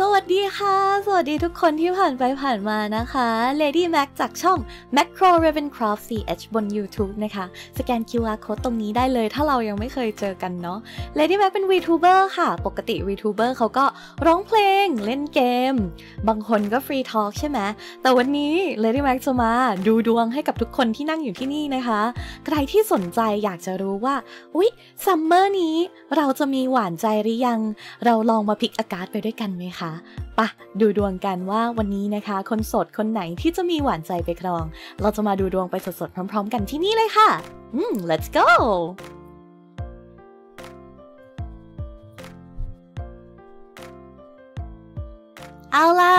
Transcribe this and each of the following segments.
สวัสดีค่ะ สวัสดีทุกคนที่ผ่านไปผ่านมานะคะ Lady Mac จากช่อง Macro Ravencroft CH บน YouTube นะคะ สแกน QR code ตรงนี้ได้เลยถ้าเรายังไม่เคยเจอกันเนาะ Lady Mac เป็น VTuber ค่ะ ปกติ VTuber เขาก็ร้องเพลง เล่นเกม บางคนก็ Free Talk ใช่ไหม แต่วันนี้ Lady Mac จะมาดูดวงให้กับทุกคนที่นั่งอยู่ที่นี่นะคะ ใครที่สนใจอยากจะรู้ว่า อุ๊ย ซัมเมอร์นี้เราจะมีหวานใจหรือยัง เราลองมาพิกอากาศไปด้วยกันไหมคะปะดูดวงกันว่าวันนี้นะคะ คนโสดคนไหนที่จะมีหวานใจไปครอง เราจะมาดูดวงไปสดๆพร้อม ๆ กันที่นี่เลยค่ะ อืม let's go เอาละ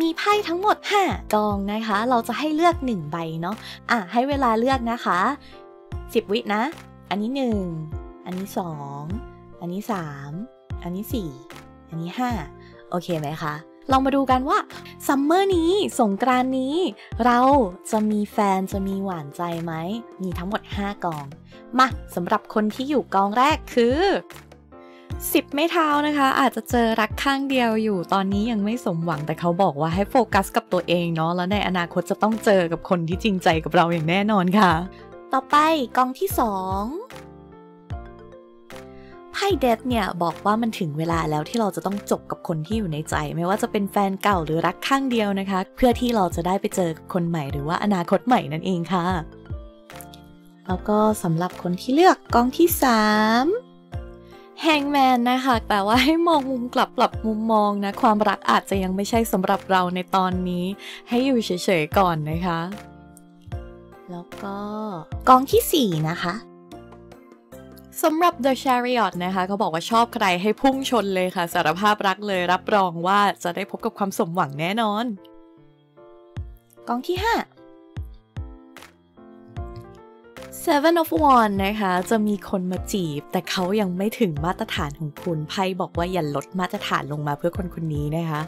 มีไพ่ทั้งหมด 5 กองนะคะ เราจะให้เลือก 1 ใบเนาะ อะ ให้เวลาเลือกนะคะ 10 วินะ อันนี้ 1 อันนี้ 2 อันนี้ 3 อันนี้ 4 อันนี้ 5 โอเคไหมคะ ลองมาดูกันว่าซัมเมอร์นี้สงกรานต์นี้ เราจะมีแฟนจะมีหวานใจไหม มีทั้งหมด 5 กอง มาสำหรับคนที่อยู่กองแรกคือสิบไม้เท้านะคะ อาจจะเจอรักข้างเดียวอยู่ตอนนี้ยังไม่สมหวังแต่เขาบอกว่าให้โฟกัสกับตัวเองเนาะแล้วในอนาคตจะต้องเจอกับคนที่จริงใจกับเราอย่างแน่นอนค่ะ ต่อไปกองที่สอง ไพ่เดธเนี่ยบอกว่ามันถึงเวลาแล้วที่เราจะต้องจบกับคนที่อยู่ในใจ ไม่ว่าจะเป็นแฟนเก่าหรือรักข้างเดียวนะคะ เพื่อที่เราจะได้ไปเจอคนใหม่หรือว่าอนาคตใหม่นั่นเองค่ะ แล้วก็สำหรับคนที่เลือกกองที่สามแฮงแมนนะคะแต่ว่าให้มองมุมกลับปรับมุมมองนะ ความรักอาจจะยังไม่ใช่สำหรับเราในตอนนี้ ให้อยู่เฉยๆก่อนนะคะ แล้วก็กองที่ 4 นะคะ สำหรับ The Chariot นะคะเขาบอกว่าชอบใครให้พุ่งชนเลยค่ะสารภาพรักเลยรับรองว่าจะได้พบกับความสมหวังแน่นอน กองที่ 5 Seven of Wands นะคะ จะมีคนมาจีบ แต่เขายังไม่ถึงมาตรฐานของคุณไพ่บอกว่าอย่าลดมาตรฐานลงมาเพื่อคนคนนี้นะคะ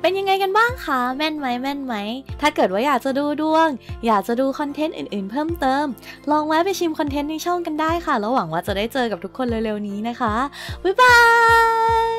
เป็นยังไงกันบ้างคะ แม่นไหมแม่นไหม ถ้าเกิดว่าอยากจะดูดวง อยากจะดูคอนเทนต์อื่นๆ เพิ่มเติม ลองแวะไปชิมคอนเทนต์ในช่องกันได้ค่ะ แล้วหวังว่าจะได้เจอกับทุกคนเร็วๆนี้นะคะ บ๊ายบาย